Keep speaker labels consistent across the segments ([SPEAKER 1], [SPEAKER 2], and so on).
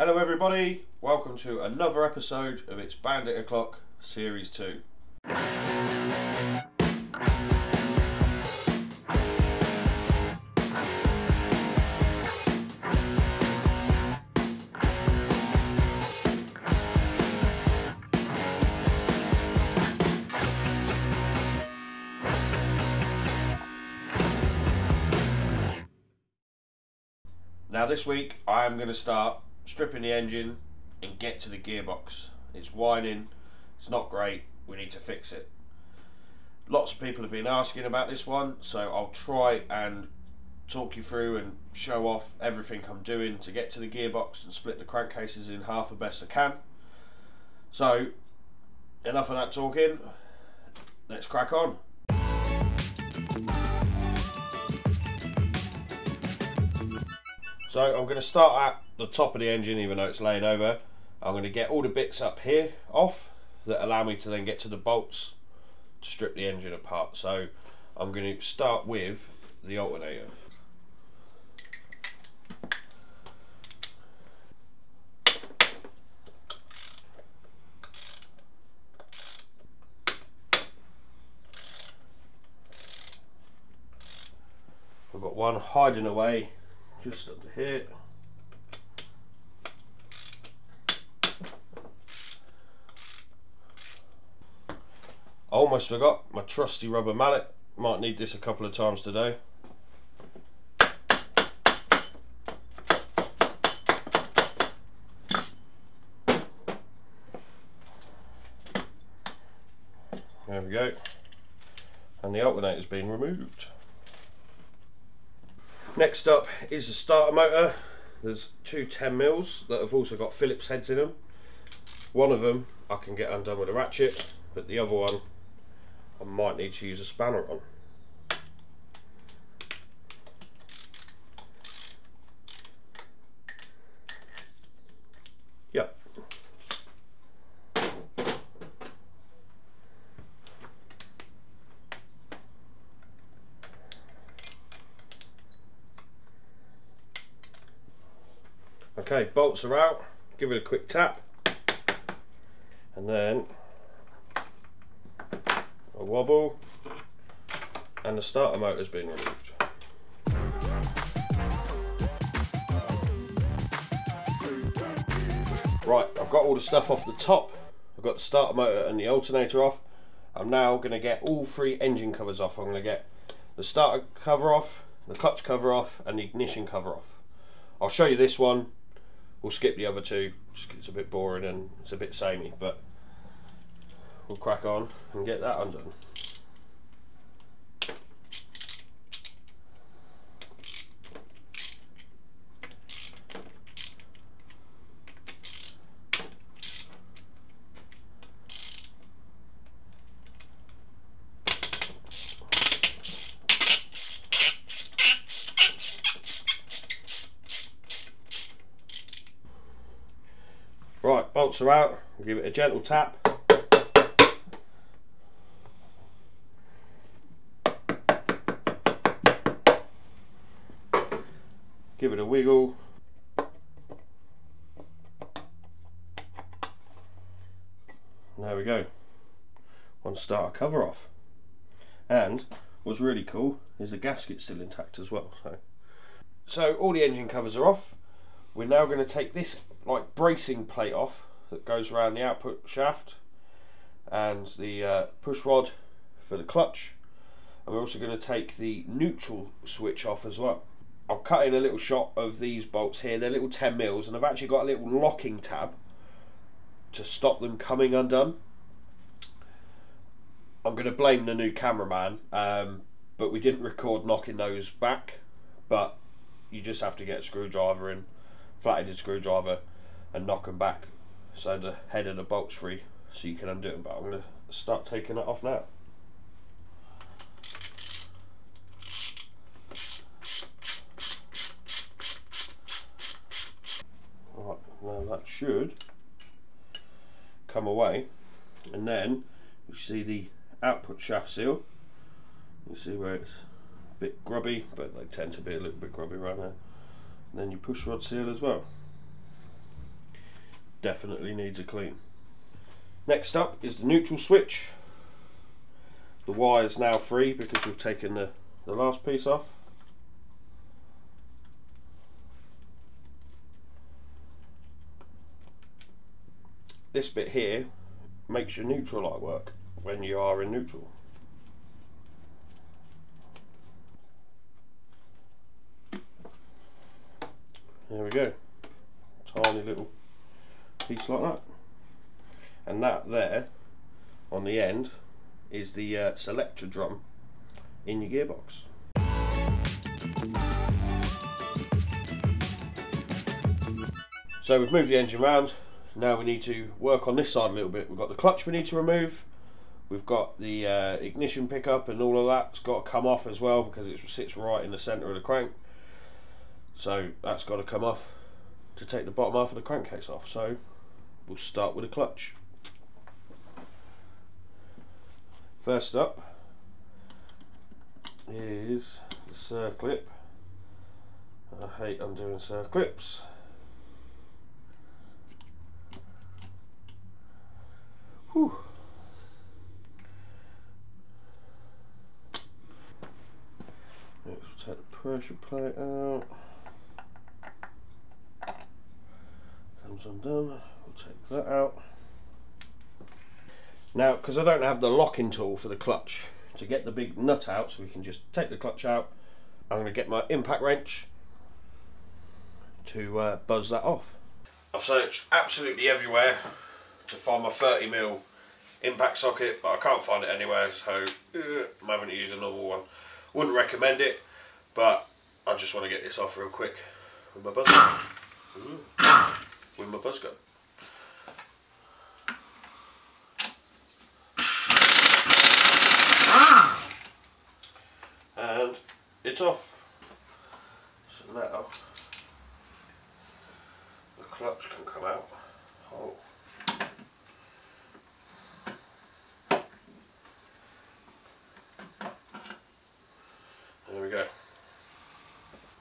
[SPEAKER 1] Hello everybody, welcome to another episode of It's Bandit O'Clock Series 2. Now this week I am going to start stripping the engine and get to the gearbox. It's whining, it's not great, we need to fix it. Lots of people have been asking about this one, so I'll try and talk you through and show off everything I'm doing to get to the gearbox and split the crankcases in half the best I can. So, enough of that talking, let's crack on. So I'm going to start at the top of the engine even though it's laying over. I'm going to get all the bits up here off that allow me to then get to the bolts to strip the engine apart. So I'm going to start with the alternator. I've got one hiding away just under here. I almost forgot my trusty rubber mallet. Might need this a couple of times today. There we go. And the alternator's been removed. Next up is the starter motor. There's two 10 mils that have also got Phillips heads in them. One of them I can get undone with a ratchet, but the other one I might need to use a spanner on. Yep. Okay, bolts are out, give it a quick tap, and then a wobble, and the starter motor's been removed. Right, I've got all the stuff off the top, I've got the starter motor and the alternator off. I'm now going to get all three engine covers off. I'm going to get the starter cover off, the clutch cover off, and the ignition cover off. I'll show you this one we'll skip the other two just it's a bit boring and it's a bit samey but we'll crack on and get that undone Right, bolts are out, give it a gentle tap. A wiggle. There we go. One star cover off. And what's really cool is the gasket's still intact as well. So, so all the engine covers are off. We're now going to take this like bracing plate off that goes around the output shaft and the uh, push rod for the clutch and we're also going to take the neutral switch off as well. I'll cut in a little shot of these bolts here, they're little 10 mils and I've actually got a little locking tab to stop them coming undone. I'm going to blame the new cameraman um, but we didn't record knocking those back. But you just have to get a screwdriver in flat-headed screwdriver and knock them back so the head of the bolt's free so you can undo them but I'm going to start taking it off now right well that should come away and then you see the output shaft seal you see where it's a bit grubby but they tend to be a little bit grubby right now and then your push rod seal as well definitely needs a clean. Next up is the neutral switch. The wire is now free because we've taken the, the last piece off. This bit here makes your neutral light work when you are in neutral. There we go. Tiny little piece like that. And that there, on the end, is the uh, selector drum in your gearbox. So we've moved the engine around. Now we need to work on this side a little bit. We've got the clutch we need to remove. We've got the uh, ignition pickup and all of that's got to come off as well because it sits right in the centre of the crank. So that's got to come off to take the bottom half of the crankcase off. So we'll start with the clutch. First up is the circlip. I hate undoing circlips. Whew. Next we'll take the pressure plate out. Comes undone, we'll take that out. Now, because I don't have the locking tool for the clutch, to get the big nut out so we can just take the clutch out, I'm going to get my impact wrench to uh, buzz that off. I've searched absolutely everywhere to find my 30mm impact socket, but I can't find it anywhere, so uh, I'm having to use a normal one. Wouldn't recommend it, but I just want to get this off real quick with my buzz gun. With my buzz gun. And it's off. So now the clutch can come out. Oh. There we go.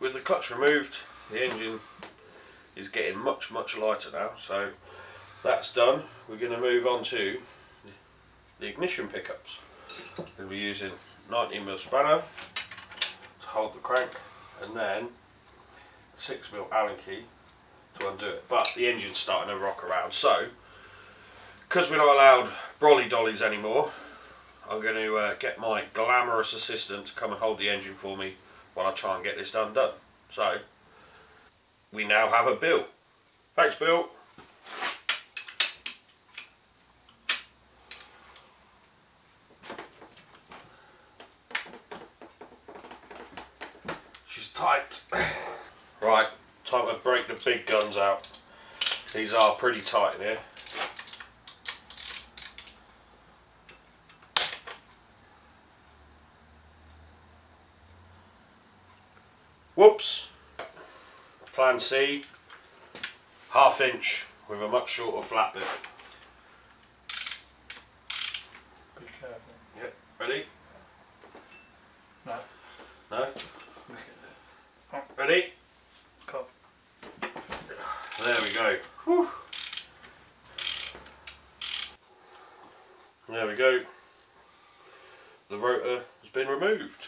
[SPEAKER 1] With the clutch removed, the engine is getting much, much lighter now. So that's done. We're going to move on to the ignition pickups. We'll be using 19mm spanner to hold the crank and then 6mm Allen key to undo it. But the engine's starting to rock around. So, because we're not allowed brolly dollies anymore, I'm going to uh, get my glamorous assistant to come and hold the engine for me while I try and get this done done. So, we now have a Bill. Thanks Bill. She's tight. Right, time to break the big guns out. These are pretty tight in here. Plan C, half inch with a much shorter flat bit.
[SPEAKER 2] Be careful.
[SPEAKER 1] Yep, ready?
[SPEAKER 2] No.
[SPEAKER 1] No? Ready?
[SPEAKER 2] the.
[SPEAKER 1] There we go. Whew. There we go. The rotor has been removed.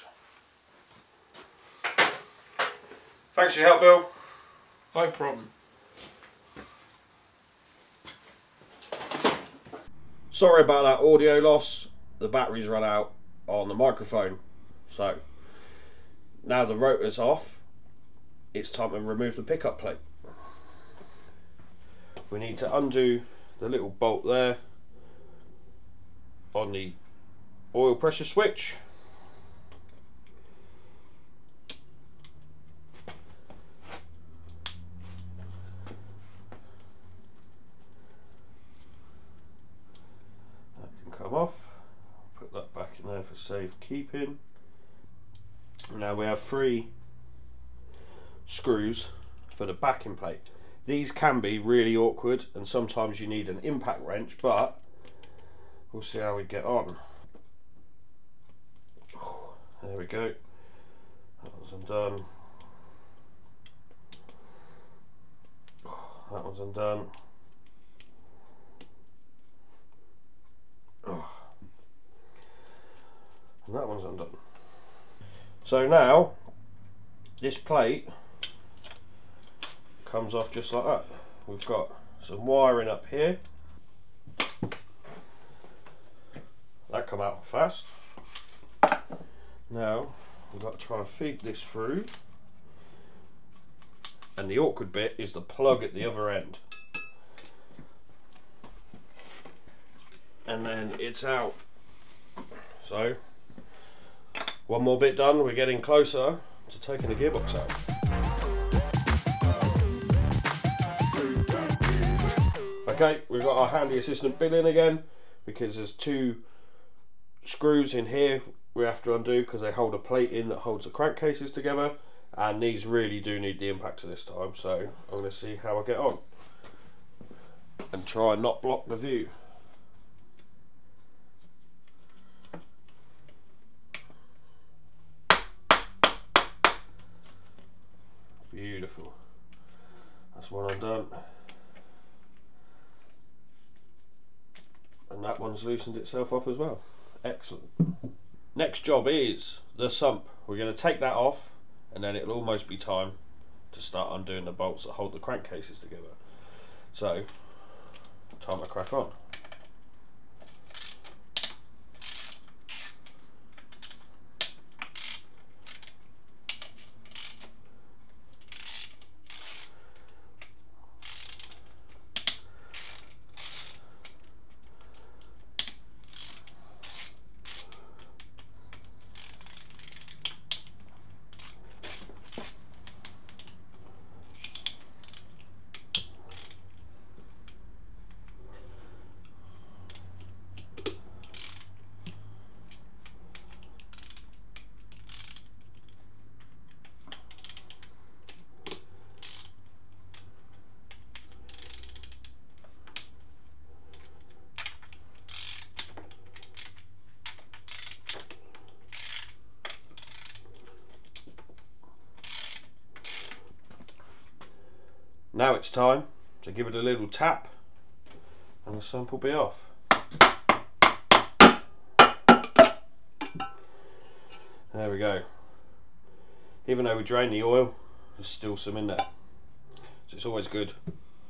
[SPEAKER 1] Thanks for your help, Bill.
[SPEAKER 2] No problem.
[SPEAKER 1] Sorry about that audio loss. The batteries run out on the microphone. So now the rotor's off, it's time to remove the pickup plate. We need to undo the little bolt there on the oil pressure switch. That can come off. Put that back in there for safekeeping. Now we have three screws for the backing plate. These can be really awkward and sometimes you need an impact wrench but we'll see how we get on. There we go. That one's undone. That one's undone. And that one's undone. So now, this plate comes off just like that. We've got some wiring up here. That come out fast. Now, we've got to try and feed this through. And the awkward bit is the plug at the other end. And then it's out. So, one more bit done, we're getting closer to taking the gearbox out. Okay, we've got our handy assistant Bill in again because there's two screws in here we have to undo because they hold a plate in that holds the crankcases together and these really do need the impactor this time so I'm going to see how I get on and try and not block the view. Beautiful. That's one I'm done. Loosened itself off as well. Excellent. Next job is the sump. We're going to take that off and then it'll almost be time to start undoing the bolts that hold the crankcases together. So, time to crack on. Now it's time to give it a little tap and the sump will be off. There we go. Even though we drain the oil, there's still some in there. So it's always good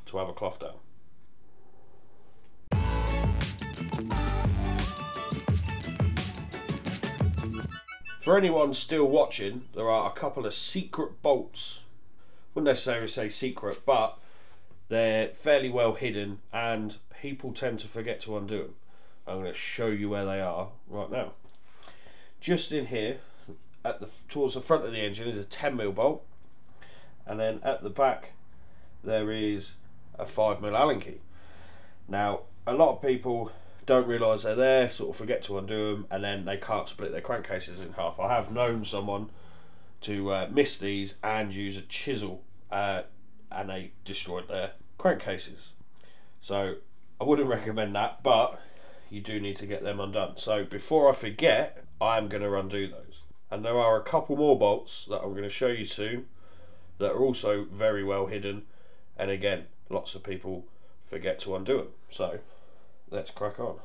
[SPEAKER 1] to have a cloth down. For anyone still watching, there are a couple of secret bolts wouldn't necessarily say secret, but they're fairly well hidden and people tend to forget to undo them. I'm going to show you where they are right now. Just in here, at the towards the front of the engine is a 10mm bolt, and then at the back there is a 5mm Allen key. Now, a lot of people don't realise they're there, sort of forget to undo them, and then they can't split their crankcases in half. I have known someone to uh, miss these and use a chisel uh, and they destroyed their crankcases. So I wouldn't recommend that, but you do need to get them undone. So before I forget, I'm going to undo those. And there are a couple more bolts that I'm going to show you soon that are also very well hidden. And again, lots of people forget to undo them. So let's crack on.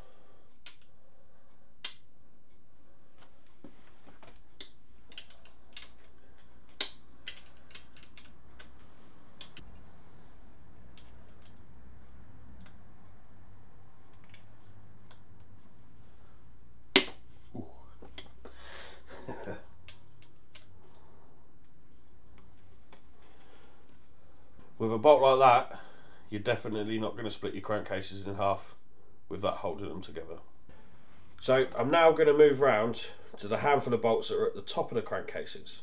[SPEAKER 1] with a bolt like that you're definitely not going to split your crankcases in half with that holding them together. So I'm now going to move round to the handful of bolts that are at the top of the crankcases.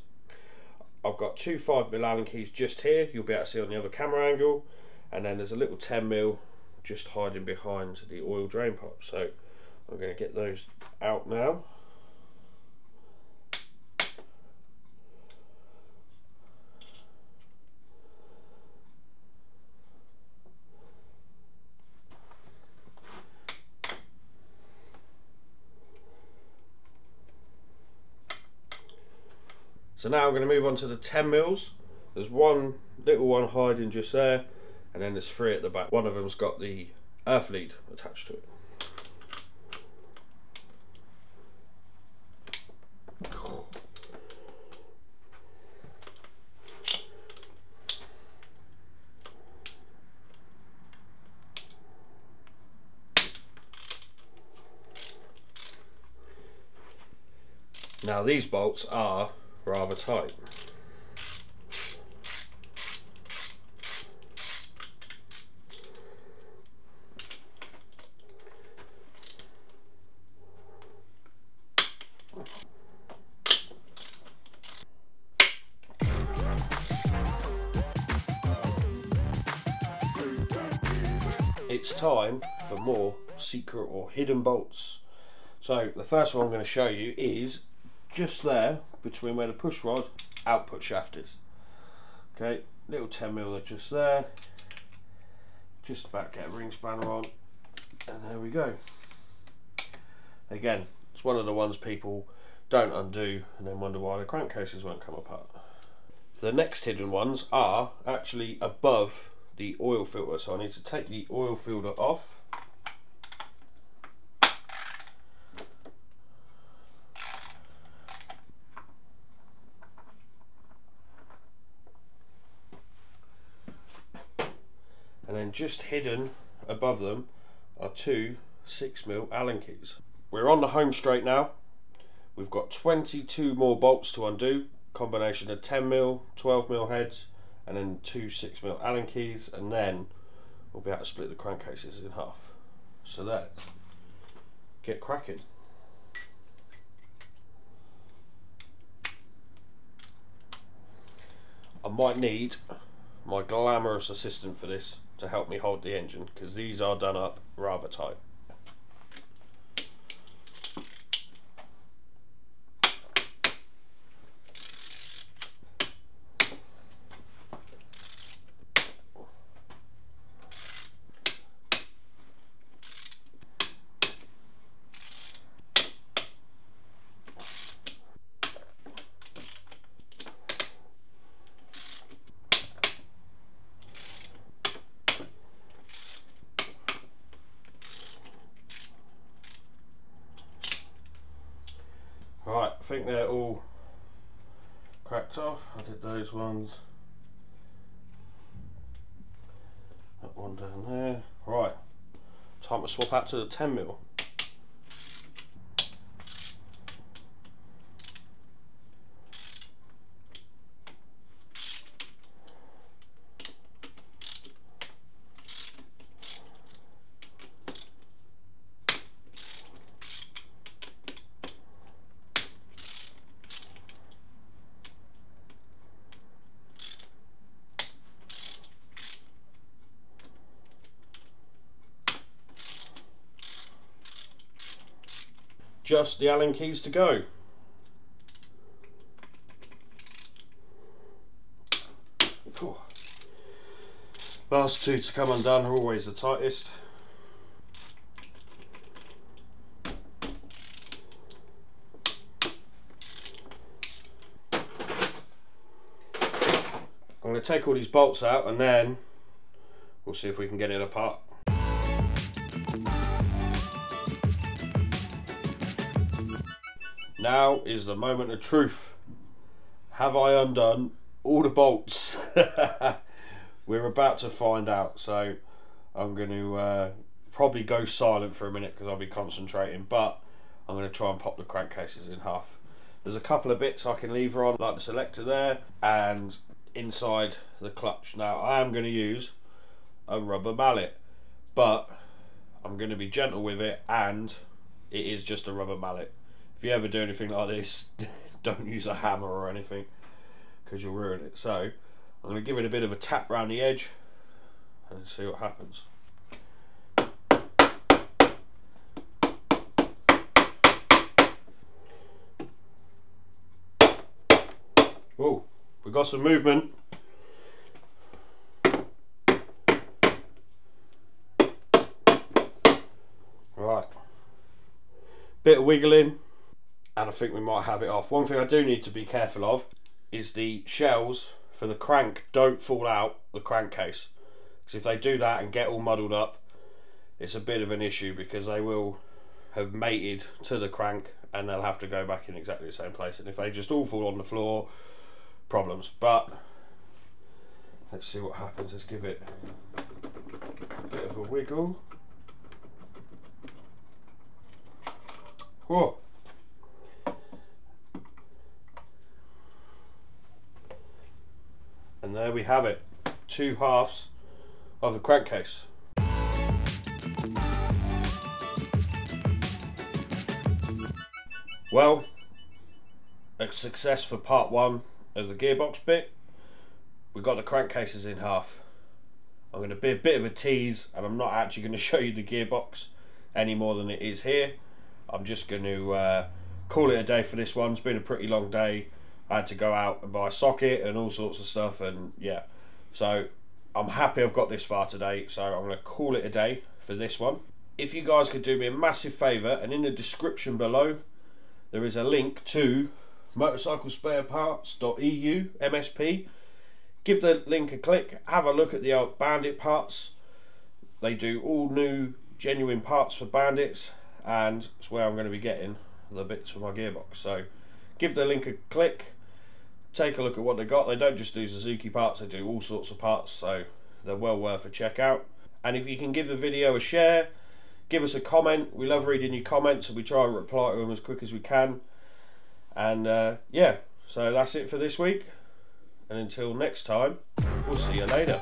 [SPEAKER 1] I've got two 5mm Allen keys just here, you'll be able to see on the other camera angle, and then there's a little 10mm just hiding behind the oil drain pipe. So I'm going to get those out now. So now I'm going to move on to the 10 mils. There's one little one hiding just there, and then there's three at the back. One of them's got the earth lead attached to it. Now these bolts are rather tight. It's time for more secret or hidden bolts. So the first one I'm going to show you is just there between where the push rod output shaft is. Okay, little 10 mil just there. Just about get a ring spanner on, and there we go. Again, it's one of the ones people don't undo and then wonder why the crankcases won't come apart. The next hidden ones are actually above the oil filter, so I need to take the oil filter off. And then just hidden above them are two 6mm Allen keys. We're on the home straight now. We've got 22 more bolts to undo, combination of 10mm, 12mm heads, and then two 6mm Allen keys, and then we'll be able to split the crankcases in half. So let's get cracking. I might need my glamorous assistant for this to help me hold the engine because these are done up rather tight. Right, I think they're all cracked off. I did those ones. That one down there. Right, time to swap out to the 10 mil. Just the Allen keys to go. Last two to come undone are always the tightest. I'm going to take all these bolts out and then we'll see if we can get it apart. Now is the moment of truth. Have I undone all the bolts? We're about to find out, so I'm going to uh, probably go silent for a minute because I'll be concentrating, but I'm going to try and pop the crankcases in half. There's a couple of bits I can lever on, like the selector there, and inside the clutch. Now, I am going to use a rubber mallet, but I'm going to be gentle with it, and it is just a rubber mallet if you ever do anything like this, don't use a hammer or anything because you'll ruin it. So I'm going to give it a bit of a tap around the edge and see what happens. Whoa, we got some movement. Right, bit of wiggling and I think we might have it off. One thing I do need to be careful of is the shells for the crank don't fall out the crankcase. Because if they do that and get all muddled up it's a bit of an issue because they will have mated to the crank and they'll have to go back in exactly the same place. And if they just all fall on the floor problems. But let's see what happens. Let's give it a bit of a wiggle. Whoa And there we have it. Two halves of the crankcase. Well, a success for part one of the gearbox bit. We got the crankcases in half. I'm going to be a bit of a tease and I'm not actually going to show you the gearbox any more than it is here. I'm just going to uh, call it a day for this one. It's been a pretty long day. I had to go out and buy a socket and all sorts of stuff and yeah. So I'm happy I've got this far today. So I'm going to call it a day for this one. If you guys could do me a massive favour and in the description below there is a link to motorcyclespareparts.eu MSP. Give the link a click, have a look at the old Bandit parts. They do all new genuine parts for Bandits and it's where I'm going to be getting the bits for my gearbox. So give the link a click, take a look at what they got. They don't just do Suzuki parts, they do all sorts of parts, so they're well worth a check out. And if you can give the video a share, give us a comment. We love reading your comments and we try and reply to them as quick as we can. And uh, yeah, so that's it for this week. And until next time, we'll see you later.